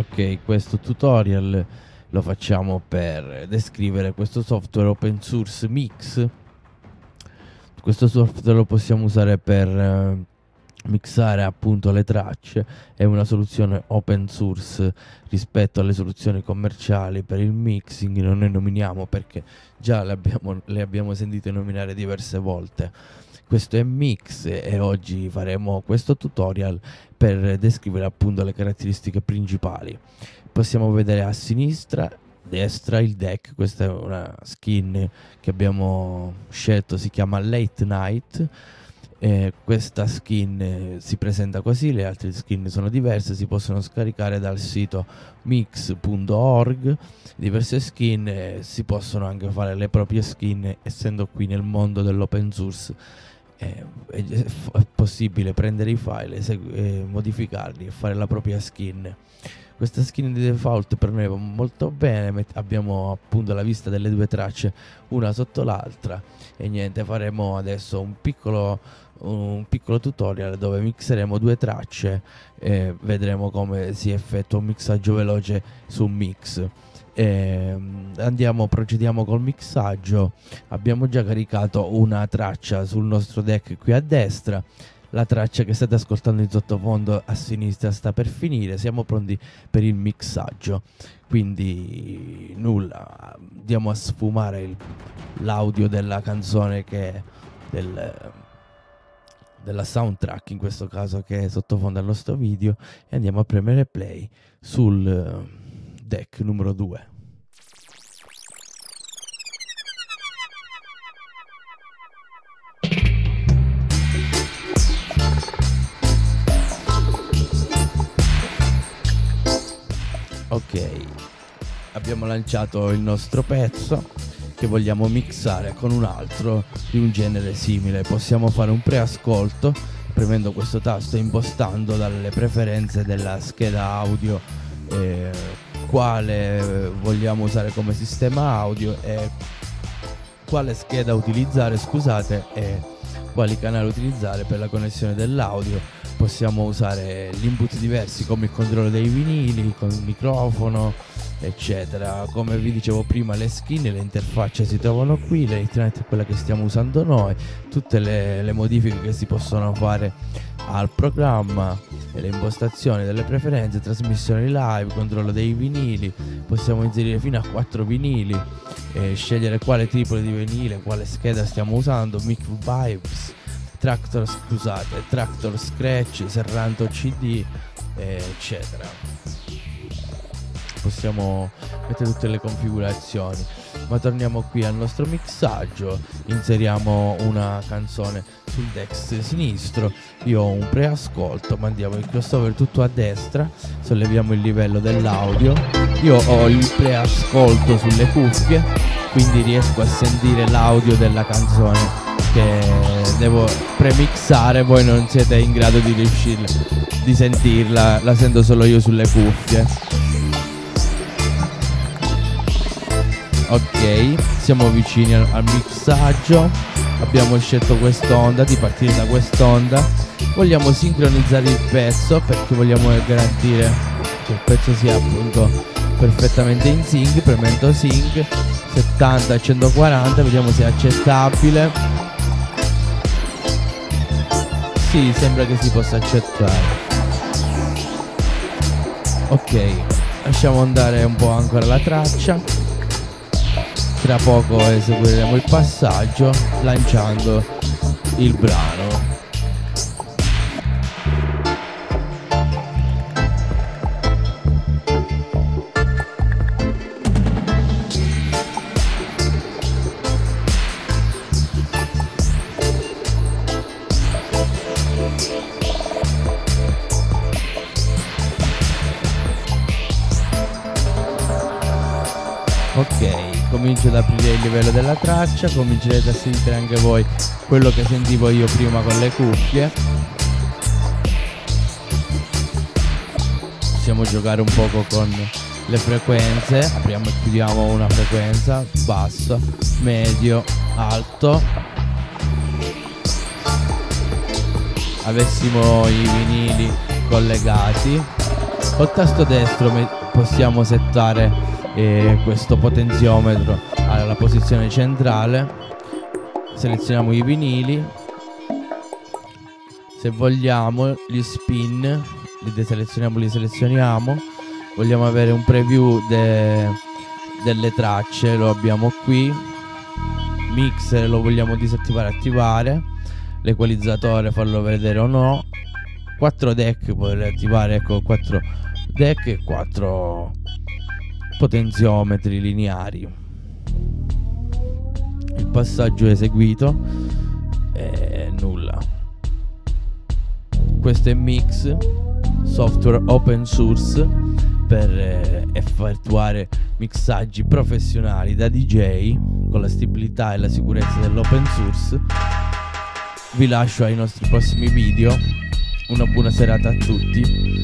Ok, questo tutorial lo facciamo per descrivere questo software open source Mix. Questo software lo possiamo usare per eh, mixare appunto le tracce, è una soluzione open source rispetto alle soluzioni commerciali per il mixing, non ne nominiamo perché già le abbiamo, le abbiamo sentite nominare diverse volte. Questo è Mix e oggi faremo questo tutorial per descrivere appunto le caratteristiche principali. Possiamo vedere a sinistra, destra il deck, questa è una skin che abbiamo scelto, si chiama Late Night. Eh, questa skin si presenta così, le altre skin sono diverse, si possono scaricare dal sito mix.org. Diverse skin, si possono anche fare le proprie skin, essendo qui nel mondo dell'open source è, possibile prendere i file, esegu- modificarli e fare la propria skin. Questa skin di default per noi va molto bene, abbiamo appunto la vista delle due tracce una sotto l'altra e niente, faremo adesso un piccolo, un piccolo tutorial dove mixeremo due tracce e vedremo come si effettua un mixaggio veloce su un mix. E andiamo, procediamo col mixaggio. Abbiamo già caricato una traccia sul nostro deck qui a destra. La traccia che state ascoltando in sottofondo a sinistra sta per finire. Siamo pronti per il mixaggio. Quindi nulla, andiamo a sfumare il, l'audio della canzone che del, della soundtrack in questo caso che è sottofondo al nostro video e andiamo a premere play sul deck numero 2. Ok, abbiamo lanciato il nostro pezzo che vogliamo mixare con un altro di un genere simile. Possiamo fare un preascolto premendo questo tasto e impostando dalle preferenze della scheda audio eh, quale vogliamo usare come sistema audio e quale scheda utilizzare, scusate, e quali canali utilizzare per la connessione dell'audio. Possiamo usare gli input diversi come il controllo dei vinili, con il microfono, eccetera. Come vi dicevo prima, le skin, le interfacce si trovano qui, l'Ethernet è quella che stiamo usando noi, tutte le, le modifiche che si possono fare al programma e le impostazioni delle preferenze, trasmissioni live, controllo dei vinili, possiamo inserire fino a 4 vinili, eh, scegliere quale tipo di vinile, quale scheda stiamo usando, mic vibes, tractor, scusate, tractor scratch, serranto CD, eccetera. Possiamo mettere tutte le configurazioni. Ma torniamo qui al nostro mixaggio, inseriamo una canzone sul dex sinistro, io ho un preascolto, mandiamo il crossover tutto a destra, solleviamo il livello dell'audio, io ho il preascolto sulle cuffie, quindi riesco a sentire l'audio della canzone che devo premixare, voi non siete in grado di riuscire di sentirla, la sento solo io sulle cuffie. Ok, siamo vicini al, al mixaggio. Abbiamo scelto quest'onda, di partire da quest'onda. Vogliamo sincronizzare il pezzo perché vogliamo garantire che il pezzo sia appunto perfettamente in sync. Premendo sync 70 140, vediamo se è accettabile. Sì, sembra che si possa accettare. Ok, lasciamo andare un po' ancora la traccia tra poco eseguiremo il passaggio lanciando il brano ok comincio ad aprire il livello della traccia comincerete a sentire anche voi quello che sentivo io prima con le cuffie. Possiamo giocare un poco con le frequenze. Apriamo e chiudiamo una frequenza basso medio alto. Avessimo i vinili collegati. Col tasto destro possiamo settare eh, questo potenziometro alla posizione centrale. Selezioniamo i vinili. Se vogliamo gli spin li deselezioniamo li selezioniamo. Vogliamo avere un preview de, delle tracce lo abbiamo qui. Mixer lo vogliamo disattivare attivare. L'equalizzatore farlo vedere o no. 4 deck poter attivare ecco 4 deck e 4 potenziometri lineari. Il passaggio è eseguito e nulla. Questo è Mix software open source per eh, effettuare mixaggi professionali da DJ con la stabilità e la sicurezza dell'open source. Vi lascio ai nostri prossimi video. Una buona serata a tutti